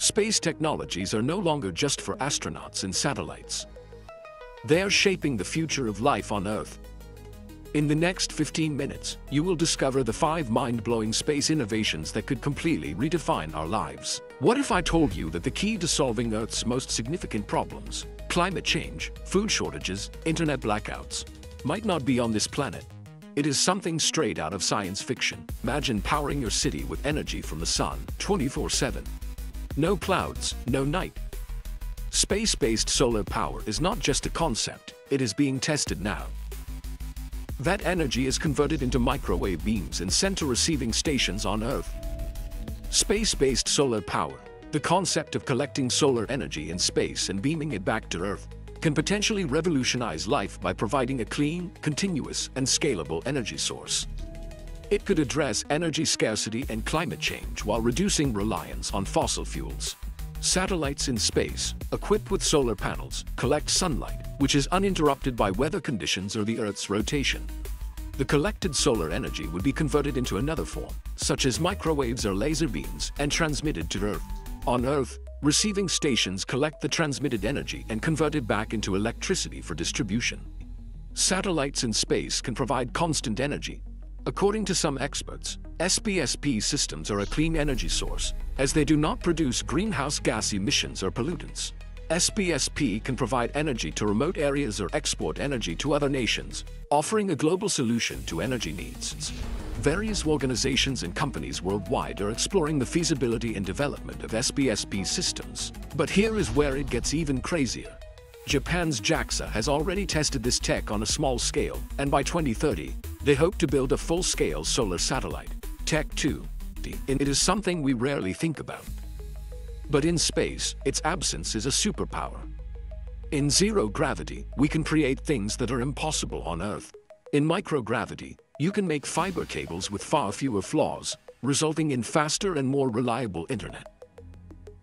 Space technologies are no longer just for astronauts and satellites. They're shaping the future of life on Earth. In the next 15 minutes, you will discover the five mind-blowing space innovations that could completely redefine our lives. What if I told you that the key to solving Earth's most significant problems, climate change, food shortages, internet blackouts, might not be on this planet? It is something straight out of science fiction. Imagine powering your city with energy from the sun 24-7. No clouds, no night. Space-based solar power is not just a concept, it is being tested now. That energy is converted into microwave beams and sent to receiving stations on Earth. Space-based solar power, the concept of collecting solar energy in space and beaming it back to Earth, can potentially revolutionize life by providing a clean, continuous, and scalable energy source. It could address energy scarcity and climate change while reducing reliance on fossil fuels. Satellites in space, equipped with solar panels, collect sunlight, which is uninterrupted by weather conditions or the Earth's rotation. The collected solar energy would be converted into another form, such as microwaves or laser beams, and transmitted to Earth. On Earth, receiving stations collect the transmitted energy and convert it back into electricity for distribution. Satellites in space can provide constant energy. According to some experts, SBSP systems are a clean energy source, as they do not produce greenhouse gas emissions or pollutants. SBSP can provide energy to remote areas or export energy to other nations, offering a global solution to energy needs. Various organizations and companies worldwide are exploring the feasibility and development of SBSP systems. But here is where it gets even crazier. Japan's JAXA has already tested this tech on a small scale, and by 2030, they hope to build a full-scale solar satellite. Tech 2. It is something we rarely think about. But in space, its absence is a superpower. In zero gravity, we can create things that are impossible on Earth. In microgravity, you can make fiber cables with far fewer flaws, resulting in faster and more reliable internet.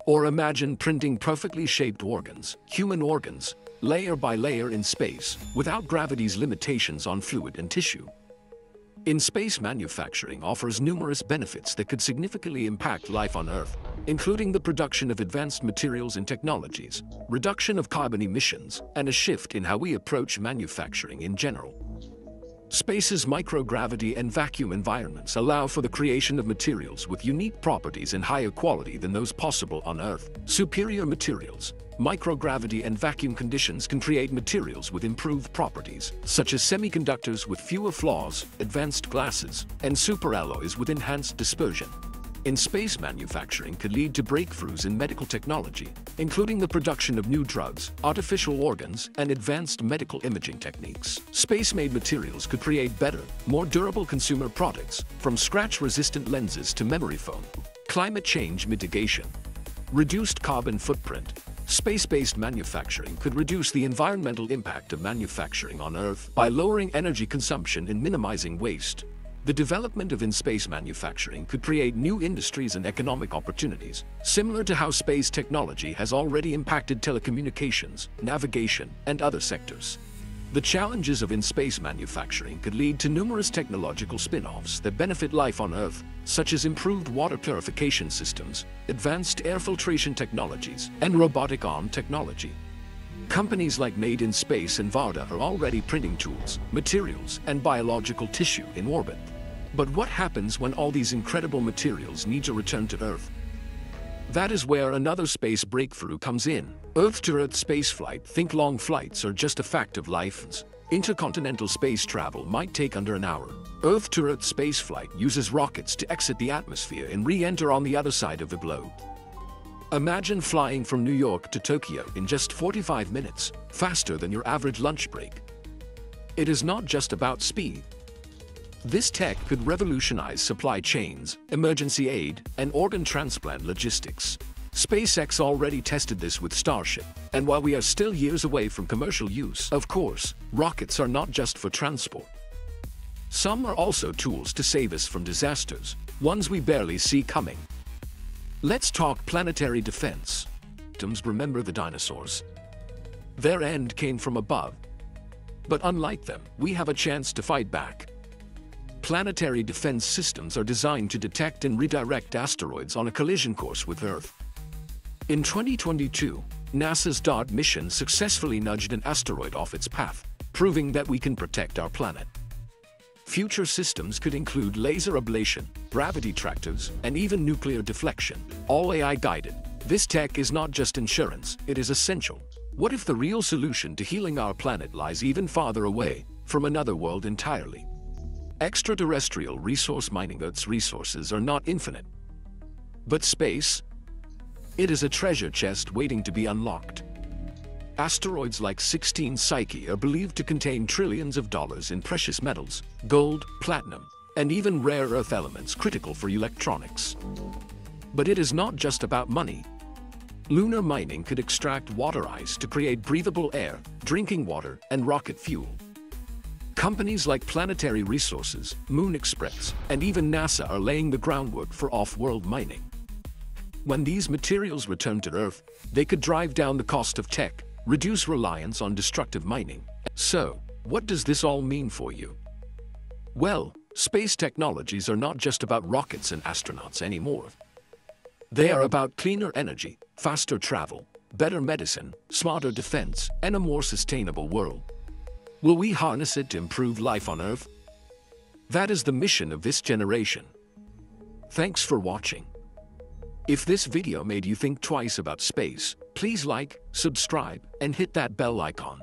Or imagine printing perfectly shaped organs, human organs, layer by layer in space, without gravity's limitations on fluid and tissue. In space manufacturing offers numerous benefits that could significantly impact life on Earth, including the production of advanced materials and technologies, reduction of carbon emissions, and a shift in how we approach manufacturing in general. Space's microgravity and vacuum environments allow for the creation of materials with unique properties and higher quality than those possible on Earth. Superior materials, microgravity and vacuum conditions can create materials with improved properties, such as semiconductors with fewer flaws, advanced glasses, and superalloys with enhanced dispersion in space manufacturing could lead to breakthroughs in medical technology, including the production of new drugs, artificial organs, and advanced medical imaging techniques. Space-made materials could create better, more durable consumer products, from scratch-resistant lenses to memory foam. Climate change mitigation. Reduced carbon footprint. Space-based manufacturing could reduce the environmental impact of manufacturing on Earth by lowering energy consumption and minimizing waste. The development of in-space manufacturing could create new industries and economic opportunities, similar to how space technology has already impacted telecommunications, navigation, and other sectors. The challenges of in-space manufacturing could lead to numerous technological spin-offs that benefit life on Earth, such as improved water purification systems, advanced air filtration technologies, and robotic arm technology. Companies like Made in Space and Varda are already printing tools, materials, and biological tissue in orbit. But what happens when all these incredible materials need to return to Earth? That is where another space breakthrough comes in. Earth-to-Earth -Earth spaceflight think long flights are just a fact of life. Intercontinental space travel might take under an hour. Earth-to-Earth spaceflight uses rockets to exit the atmosphere and re-enter on the other side of the globe. Imagine flying from New York to Tokyo in just 45 minutes, faster than your average lunch break. It is not just about speed, this tech could revolutionize supply chains, emergency aid, and organ transplant logistics. SpaceX already tested this with Starship, and while we are still years away from commercial use, of course, rockets are not just for transport. Some are also tools to save us from disasters, ones we barely see coming. Let's talk planetary defense. Remember the dinosaurs. Their end came from above. But unlike them, we have a chance to fight back. Planetary defense systems are designed to detect and redirect asteroids on a collision course with Earth. In 2022, NASA's DART mission successfully nudged an asteroid off its path, proving that we can protect our planet. Future systems could include laser ablation, gravity tractors, and even nuclear deflection, all AI-guided. This tech is not just insurance, it is essential. What if the real solution to healing our planet lies even farther away, from another world entirely? Extraterrestrial resource mining Earth's resources are not infinite. But space? It is a treasure chest waiting to be unlocked. Asteroids like 16 Psyche are believed to contain trillions of dollars in precious metals, gold, platinum, and even rare earth elements critical for electronics. But it is not just about money. Lunar mining could extract water ice to create breathable air, drinking water, and rocket fuel. Companies like Planetary Resources, Moon Express, and even NASA are laying the groundwork for off-world mining. When these materials return to Earth, they could drive down the cost of tech reduce reliance on destructive mining. So, what does this all mean for you? Well, space technologies are not just about rockets and astronauts anymore. They are about cleaner energy, faster travel, better medicine, smarter defense, and a more sustainable world. Will we harness it to improve life on Earth? That is the mission of this generation. Thanks for watching. If this video made you think twice about space, please like, subscribe, and hit that bell icon.